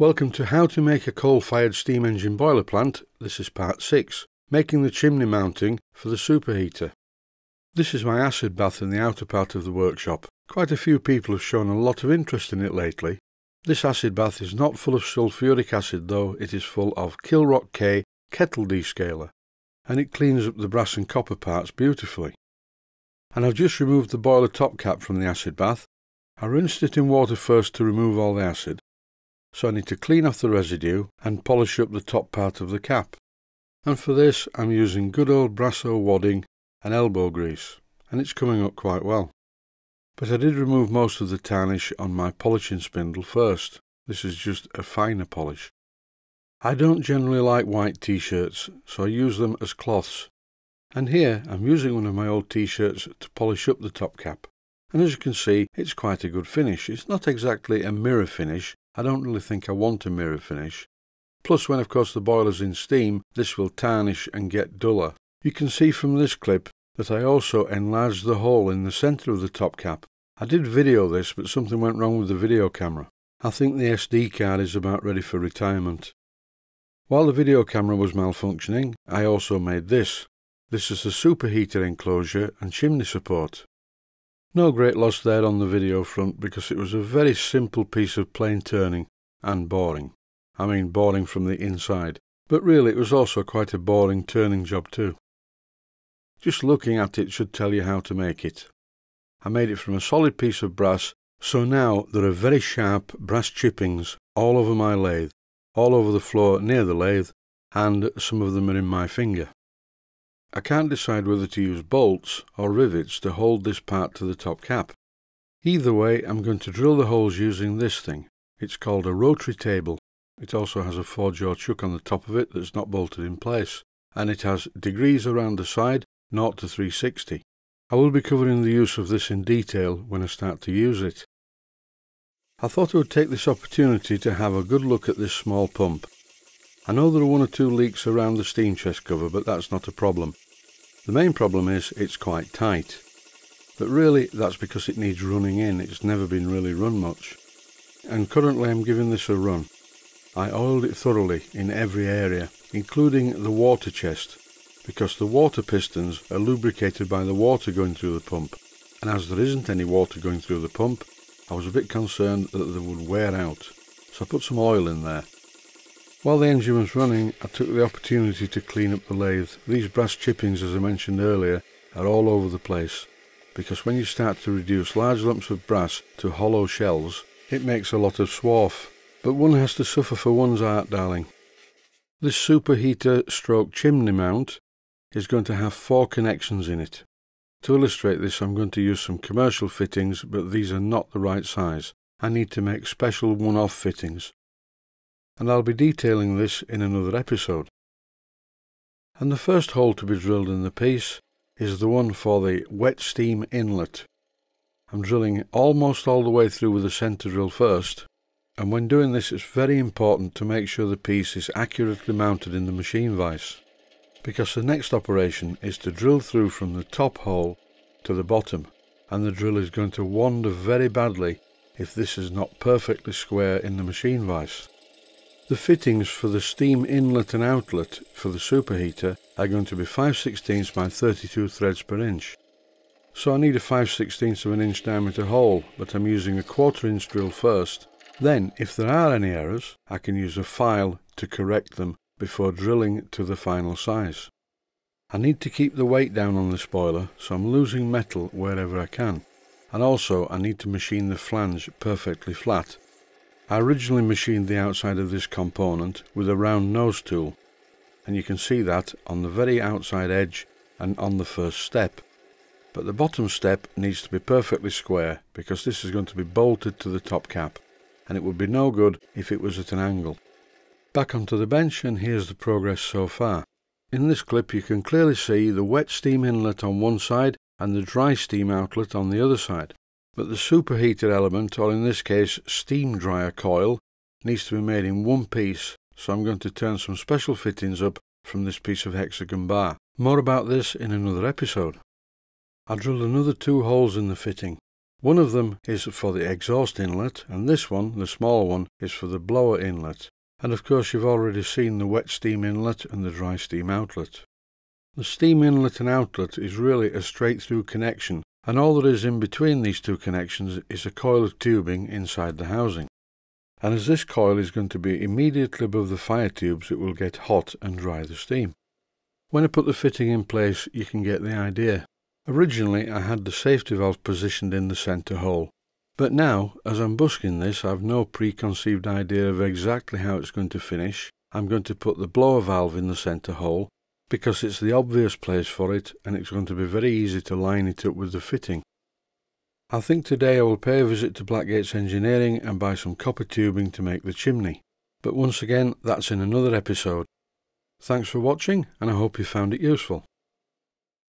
Welcome to How to Make a Coal-Fired Steam Engine Boiler Plant. This is part 6, making the chimney mounting for the superheater. This is my acid bath in the outer part of the workshop. Quite a few people have shown a lot of interest in it lately. This acid bath is not full of sulfuric acid though, it is full of Kilrock K kettle descaler, and it cleans up the brass and copper parts beautifully. And I've just removed the boiler top cap from the acid bath. I rinsed it in water first to remove all the acid so I need to clean off the residue and polish up the top part of the cap. And for this I'm using good old Brasso wadding and elbow grease, and it's coming up quite well. But I did remove most of the tarnish on my polishing spindle first. This is just a finer polish. I don't generally like white t-shirts, so I use them as cloths. And here I'm using one of my old t-shirts to polish up the top cap. And as you can see, it's quite a good finish. It's not exactly a mirror finish, I don't really think I want a mirror finish. Plus when of course the boiler's in steam, this will tarnish and get duller. You can see from this clip that I also enlarged the hole in the centre of the top cap. I did video this but something went wrong with the video camera. I think the SD card is about ready for retirement. While the video camera was malfunctioning, I also made this. This is the superheater enclosure and chimney support. No great loss there on the video front because it was a very simple piece of plain turning and boring. I mean boring from the inside, but really it was also quite a boring turning job too. Just looking at it should tell you how to make it. I made it from a solid piece of brass, so now there are very sharp brass chippings all over my lathe, all over the floor near the lathe, and some of them are in my finger. I can't decide whether to use bolts or rivets to hold this part to the top cap. Either way, I'm going to drill the holes using this thing. It's called a rotary table. It also has a four-jaw chuck on the top of it that's not bolted in place, and it has degrees around the side, 0 to 360. I will be covering the use of this in detail when I start to use it. I thought I would take this opportunity to have a good look at this small pump. I know there are one or two leaks around the steam chest cover, but that's not a problem. The main problem is it's quite tight. But really, that's because it needs running in. It's never been really run much. And currently I'm giving this a run. I oiled it thoroughly in every area, including the water chest, because the water pistons are lubricated by the water going through the pump. And as there isn't any water going through the pump, I was a bit concerned that they would wear out. So I put some oil in there. While the engine was running, I took the opportunity to clean up the lathe. These brass chippings, as I mentioned earlier, are all over the place, because when you start to reduce large lumps of brass to hollow shells, it makes a lot of swarf. But one has to suffer for one's art, darling. This superheater stroke chimney mount is going to have four connections in it. To illustrate this, I'm going to use some commercial fittings, but these are not the right size. I need to make special one-off fittings and I'll be detailing this in another episode. And the first hole to be drilled in the piece is the one for the wet steam inlet. I'm drilling almost all the way through with a centre drill first, and when doing this it's very important to make sure the piece is accurately mounted in the machine vise, because the next operation is to drill through from the top hole to the bottom, and the drill is going to wander very badly if this is not perfectly square in the machine vise. The fittings for the steam inlet and outlet for the superheater are going to be 5 16 by 32 threads per inch. So I need a 5 16 of an inch diameter hole, but I'm using a quarter inch drill first. Then, if there are any errors, I can use a file to correct them before drilling to the final size. I need to keep the weight down on the boiler, so I'm losing metal wherever I can. And also I need to machine the flange perfectly flat I originally machined the outside of this component with a round nose tool and you can see that on the very outside edge and on the first step. But the bottom step needs to be perfectly square because this is going to be bolted to the top cap and it would be no good if it was at an angle. Back onto the bench and here's the progress so far. In this clip you can clearly see the wet steam inlet on one side and the dry steam outlet on the other side. But the superheated element, or in this case steam dryer coil, needs to be made in one piece, so I'm going to turn some special fittings up from this piece of hexagon bar. More about this in another episode. I drilled another two holes in the fitting. One of them is for the exhaust inlet, and this one, the smaller one, is for the blower inlet. And of course you've already seen the wet steam inlet and the dry steam outlet. The steam inlet and outlet is really a straight through connection and all that is in between these two connections is a coil of tubing inside the housing. And as this coil is going to be immediately above the fire tubes it will get hot and dry the steam. When I put the fitting in place you can get the idea. Originally I had the safety valve positioned in the centre hole, but now as I'm busking this I've no preconceived idea of exactly how it's going to finish. I'm going to put the blower valve in the centre hole because it's the obvious place for it and it's going to be very easy to line it up with the fitting. I think today I will pay a visit to Blackgates Engineering and buy some copper tubing to make the chimney. But once again, that's in another episode. Thanks for watching and I hope you found it useful.